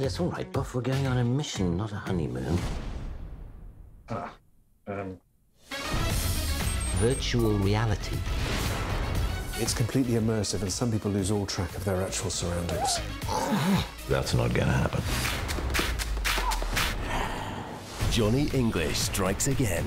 Yes, all right, Bough. We're going on a mission, not a honeymoon. Ah, um, Virtual reality. it's completely immersive, and some people lose all track of their actual surroundings. That's not gonna happen. Johnny English strikes again.